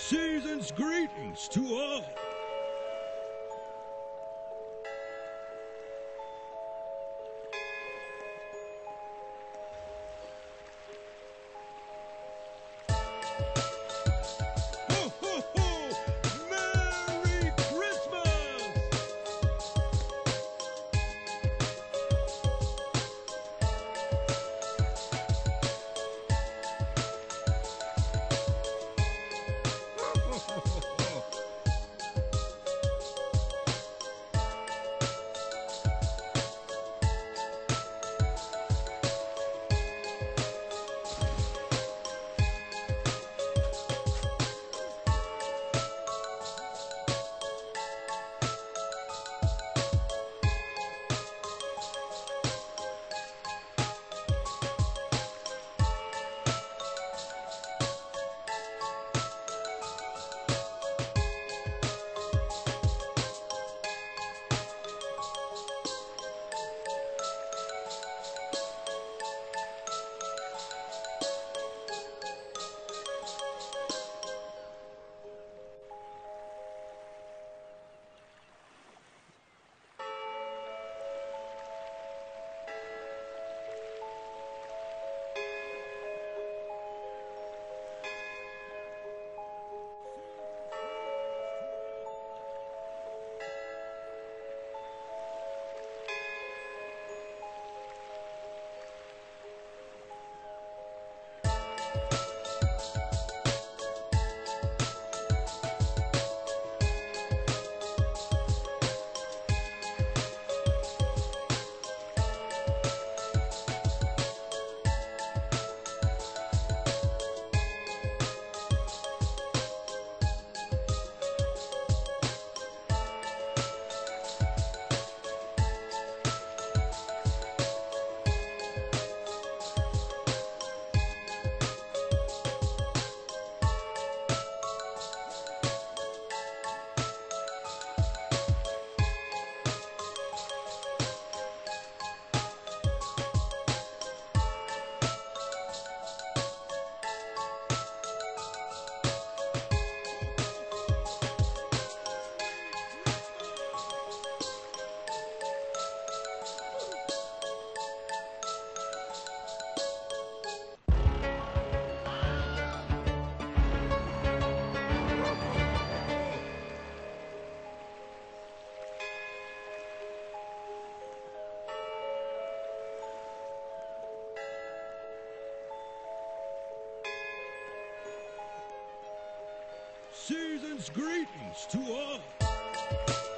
Season's greetings to all. Greetings to all.